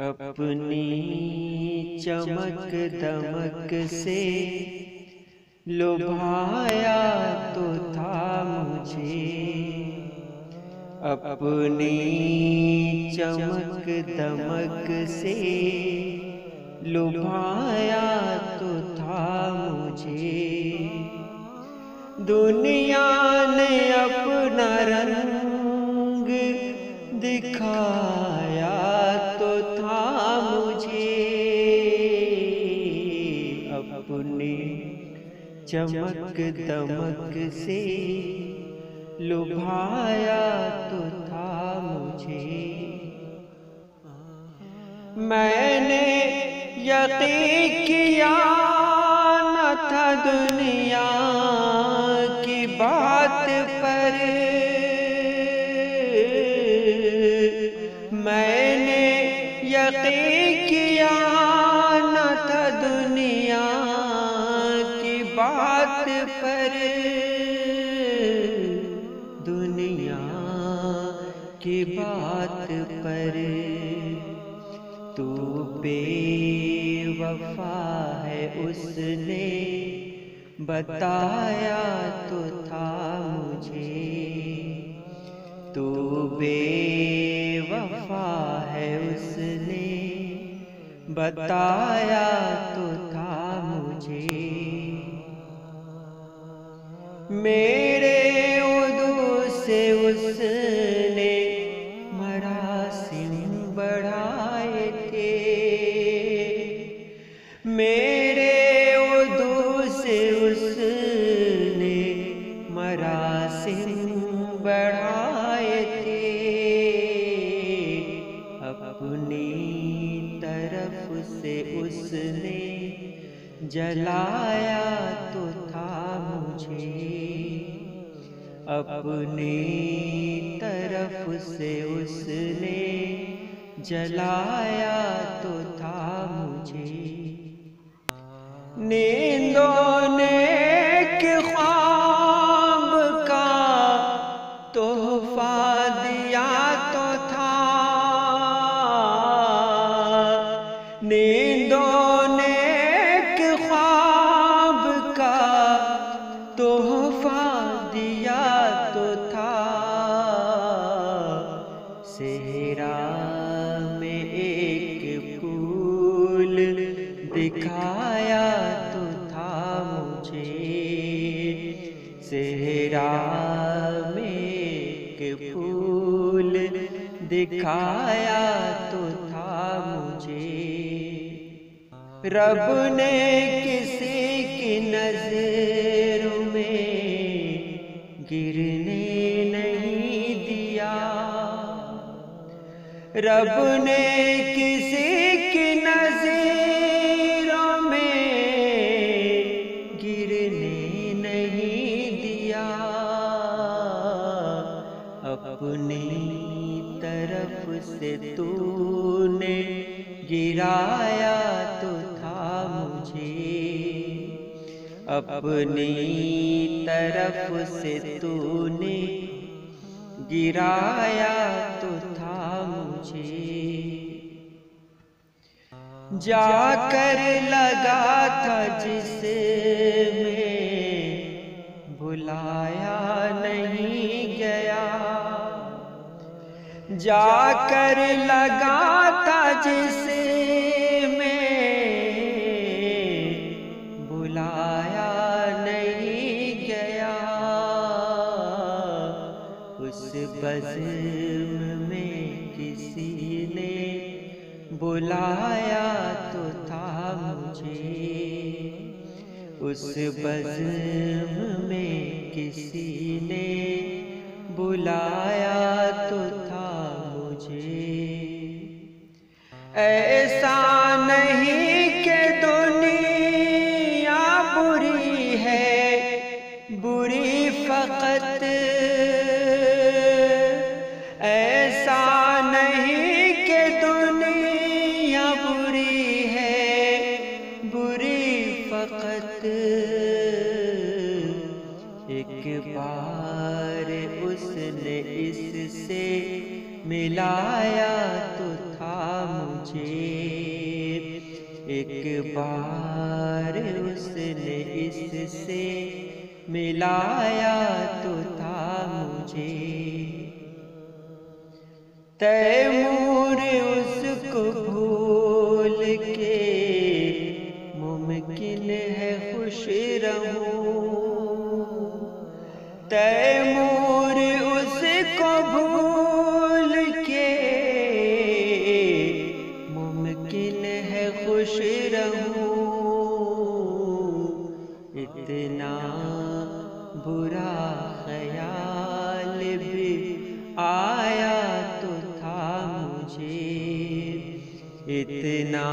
अपनी चमक दमक से लुभाया तो था मुझे। अपनी चमक दमक से लुभाया तो था मुझे। दुनिया ने अपना रंग दिखाया। चमक दमक से लुभाया तो था मुझे। मैंने यकीन किया न था दुनिया की बात पर। पर दुनिया की बात पर तू बेवफा है उसने बताया तो था मुझे। तू बेवफा है उसने बताया तो था मुझे। मेरे उदू से उसने मरासिम बढ़ाए थे। मेरे उदू से उसने मरासिम बढ़ाए थे। अपनी तरफ़ से उसने जलाया तो था मुझे। अपनी तरफ़ से उसने जलाया तो था मुझे। नींदों ने के ख्वाब का तोहफा दिखाया तो था मुझे। सेहरा में फूल दिखाया तो था मुझे। रब ने किसी की नज़र में गिरने नहीं दिया। रब ने किसी की नज़रों नहीं दिया। अपनी तरफ़ से तूने गिराया तो था मुझे। अपनी तरफ़ से तूने गिराया तो था मुझे। जाकर लगा था जिसमें बुलाया नहीं गया। जाकर लगा था जिसमें बुलाया नहीं गया। उस बज़म में किसी ने बुलाया तो था मुझे। उस बज़म में किसी ने बुलाया तो था मुझे। ऐसा एक बार उसने इससे मिलाया तो था मुझे। एक बार उसने इससे मिलाया तो था मुझे। तैमूर उसको भूल के मुमकिन है खुश रहूँ। तैमूर उसको भूल के मुमकिन है खुश रहूँ। इतना बुरा ख्याल भी आया तो था मुझे। इतना